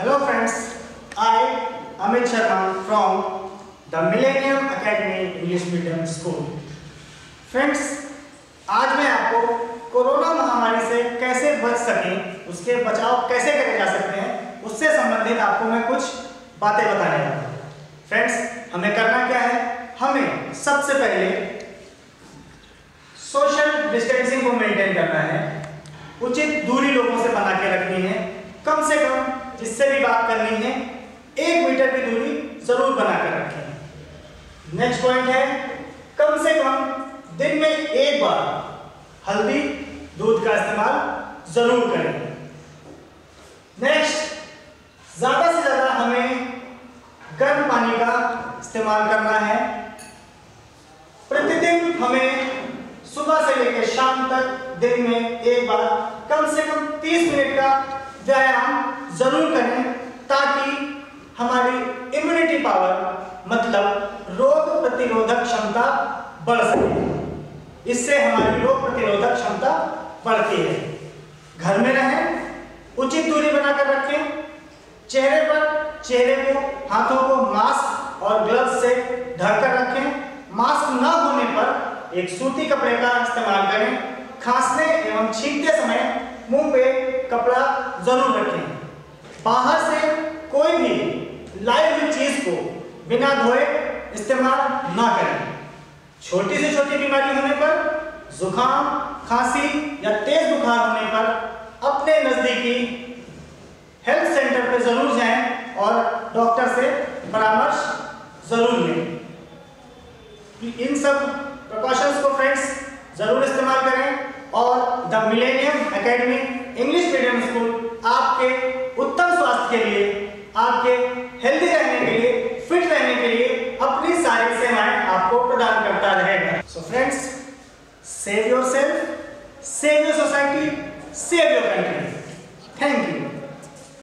Hello friends, I Amit Sharma from the Millennium Academy English Medium School. Friends आज मैं आपको corona महामारी से कैसे बच सकें उसके बचाव कैसे करे जा सकते हैं उससे संबंधित आपको मैं कुछ बातें बताने वाला हूँ। फ्रेंड्स हमें करना क्या है? हमें सबसे पहले सोशल डिस्टेंसिंग को मेंटेन करना है। उचित दूरी लोगों से बना के रखनी है। जिससे भी बात करनी है, एक मीटर की दूरी ज़रूर बनाकर रखें। नेक्स्ट पॉइंट है, कम से कम दिन में एक बार हल्दी, दूध का इस्तेमाल ज़रूर करें। नेक्स्ट ज़्यादा से ज़्यादा हमें गर्म पानी का इस्तेमाल करना है। प्रतिदिन हमें सुबह से लेकर शाम तक दिन में एक बार कम से कम 30 मिनट का व्यायाम ज़रूर करें ताकि हमारी इम्यूनिटी पावर मतलब रोग प्रतिरोधक क्षमता बढ़ सके। इससे हमारी रोग प्रतिरोधक क्षमता बढ़ती है। घर में रहें, उचित दूरी बनाकर रखें। चेहरे पर चेहरे को, हाथों को मास्क और ग्लव्स से ढककर रखें। मास्क न होने पर एक सूती कपड़े का इस्तेमाल करें। खांसने एवं छींकते समय मुँह पे कपड़ा ज़रूर रखें। बाहर से कोई भी हुई चीज़ को बिना धोए इस्तेमाल ना करें। छोटी से छोटी बीमारी होने पर, जुकाम, खांसी या तेज बुखार होने पर अपने नजदीकी हेल्थ सेंटर पर ज़रूर जाएँ और डॉक्टर से परामर्श ज़रूर लें। इन सब प्रिकॉशंस को फ्रेंड्स ज़रूर इस्तेमाल करें और the millennium academy English medium school आपके उत्तम स्वास्थ्य के लिए, आपके हेल्दी रहने के लिए फिट रहने के लिए अपनी सारी सेवाएँ आपको प्रदान करता रहेगा। So friends save your self save your society save your country thank you